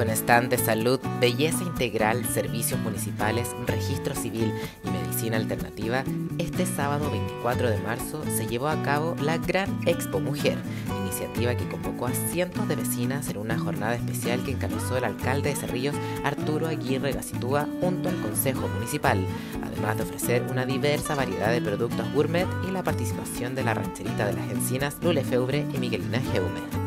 stand de salud, belleza integral, servicios municipales, registro civil y medicina alternativa, este sábado 24 de marzo se llevó a cabo la Gran Expo Mujer, iniciativa que convocó a cientos de vecinas en una jornada especial que encabezó el alcalde de Cerrillos, Arturo Aguirre Gacitúa, junto al Consejo Municipal, además de ofrecer una diversa variedad de productos gourmet y la participación de la rancherita de las encinas Lule Feubre y Miguelina Geume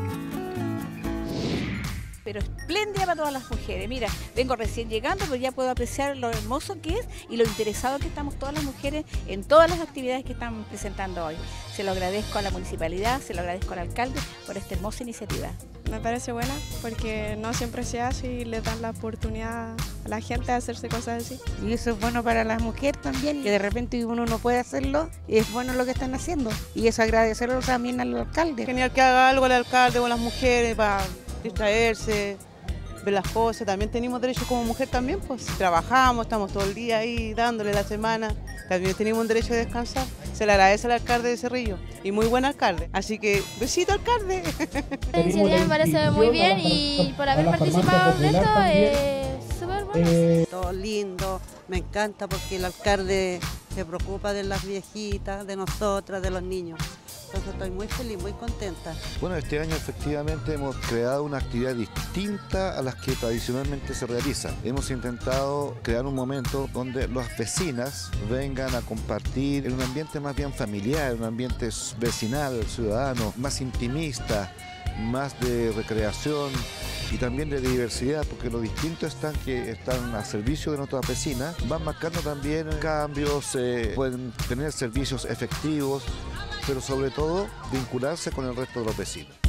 pero espléndida para todas las mujeres. Mira, vengo recién llegando, pero ya puedo apreciar lo hermoso que es y lo interesado que estamos todas las mujeres en todas las actividades que están presentando hoy. Se lo agradezco a la municipalidad, se lo agradezco al alcalde por esta hermosa iniciativa. Me parece buena porque no siempre se hace y le dan la oportunidad a la gente de hacerse cosas así. Y eso es bueno para las mujeres también, que de repente uno no puede hacerlo, y es bueno lo que están haciendo. Y eso agradecerlo también al alcalde. Genial que haga algo el alcalde con las mujeres para distraerse, ver las cosas. También tenemos derechos como mujer también, pues trabajamos, estamos todo el día ahí dándole la semana. También tenemos un derecho de descansar. Se le agradece al alcalde de Cerrillo y muy buen alcalde. Así que besito alcalde. La iniciativa me parece muy bien y por haber participado en esto es súper bueno. Eh, todo lindo, me encanta porque el alcalde se preocupa de las viejitas, de nosotras, de los niños. Estoy muy feliz, muy contenta. Bueno, este año efectivamente hemos creado una actividad distinta a las que tradicionalmente se realizan. Hemos intentado crear un momento donde las vecinas vengan a compartir en un ambiente más bien familiar, un ambiente vecinal, ciudadano, más intimista, más de recreación y también de diversidad, porque lo distinto están que están a servicio de nuestras vecinas, van marcando también cambios, eh, pueden tener servicios efectivos, pero sobre todo vincularse con el resto de los vecinos.